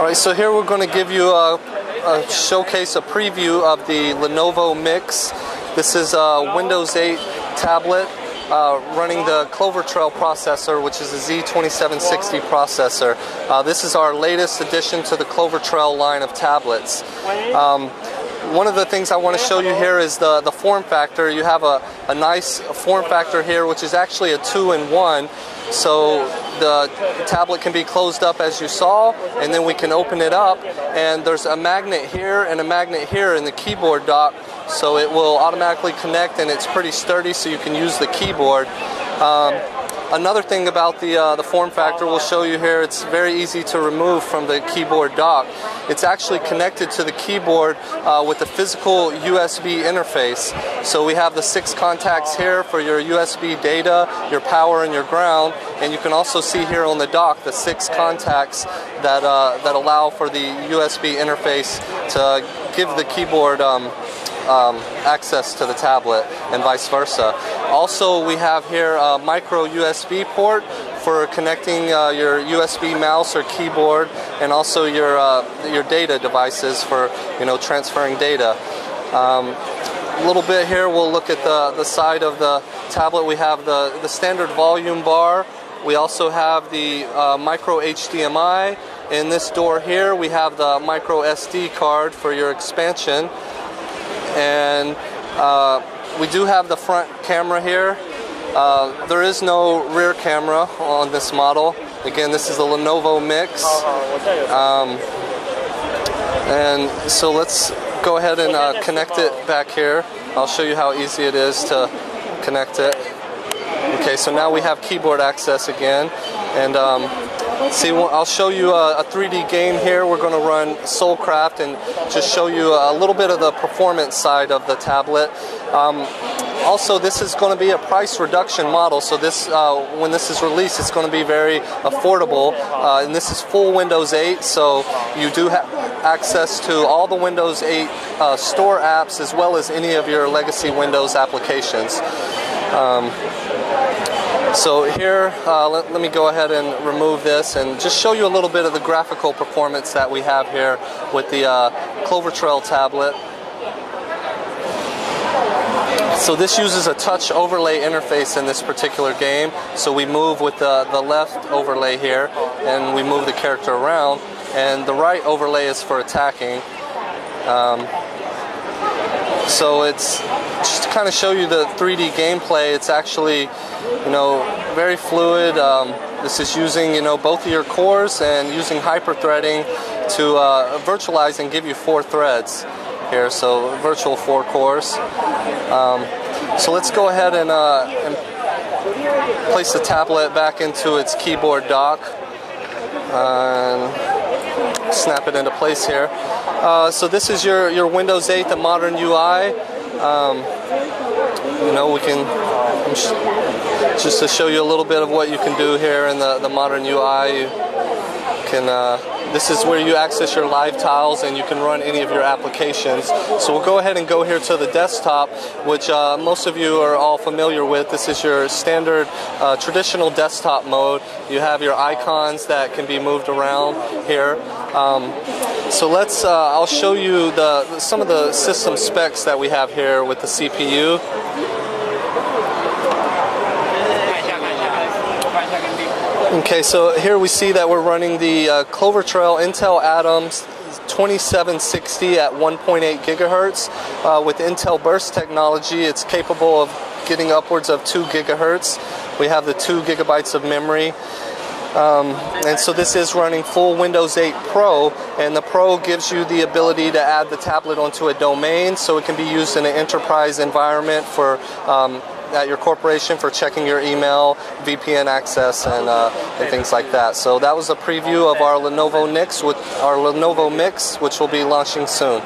All right, so here we're going to give you a, a showcase, a preview of the Lenovo Miix. This is a Windows 8 tablet uh, running the Clover Trail processor, which is a Z2760 processor. Uh, this is our latest addition to the Clover Trail line of tablets. Um, one of the things I want to show you here is the, the form factor. You have a, a nice form factor here, which is actually a two-in-one. So the tablet can be closed up as you saw, and then we can open it up. And there's a magnet here and a magnet here in the keyboard dock, so it will automatically connect, and it's pretty sturdy, so you can use the keyboard. Um, Another thing about the, uh, the form factor we'll show you here, it's very easy to remove from the keyboard dock. It's actually connected to the keyboard uh, with the physical USB interface. So we have the six contacts here for your USB data, your power, and your ground. And you can also see here on the dock the six contacts that, uh, that allow for the USB interface to give the keyboard um, um, access to the tablet and vice versa. Also, we have here a micro USB port for connecting uh, your USB mouse or keyboard, and also your uh, your data devices for you know transferring data. Um, a little bit here, we'll look at the, the side of the tablet. We have the, the standard volume bar. We also have the uh, micro HDMI. In this door here, we have the micro SD card for your expansion and uh, we do have the front camera here. Uh, there is no rear camera on this model. Again, this is the Lenovo Miix. Um, and so let's go ahead and uh, connect it back here. I'll show you how easy it is to connect it. Okay, so now we have keyboard access again. And um, See, I'll show you a, 3D game here. We're going to run Soulcraft and just show you a little bit of the performance side of the tablet. Um, also, this is going to be a price reduction model, so this uh, when this is released, it's going to be very affordable. Uh, and this is full Windows 8, so you do have access to all the Windows 8 uh, store apps as well as any of your legacy Windows applications. Um, so here, uh, let, let, me go ahead and remove this and just show you a little bit of the graphical performance that we have here with the uh, Clover Trail tablet. So this uses a touch overlay interface in this particular game. So we move with the, the left overlay here and we move the character around and the right overlay is for attacking. Um, so it's just to kind of show you the 3D gameplay. It's actually, you know, very fluid. Um, this is using, you know, both of your cores and using hyper-threading to uh, virtualize and give you four threads here. So virtual four cores. Um, so let's go ahead and, uh, and, place the tablet back into its keyboard dock. and snap it into place here. Uh, so this is your, your Windows 8, the modern UI. Um, you know, we can, just to show you a little bit of what you can do here in the, the modern UI. You can, uh, this is where you access your live tiles and you can run any of your applications. So we'll go ahead and go here to the desktop, which uh, most of you are all familiar with. This is your standard uh, traditional desktop mode. You have your icons that can be moved around here. Um, so let's, uh, I'll show you the some of the system specs that we have here with the CPU. Okay, so here we see that we're running the uh, Clover Trail Intel Atom Z2760 at 1.8 gigahertz. Uh, with Intel Burst technology, it's capable of getting upwards of 2 gigahertz. We have the 2 gigabytes of memory. Um, and so this is running full Windows 8 Pro, and the Pro gives you the ability to add the tablet onto a domain so it can be used in an enterprise environment for um, at your corporation for checking your email, VPN access, and, uh, and things like that. So that was a preview of our Lenovo Miix with our Lenovo Miix, which will be launching soon.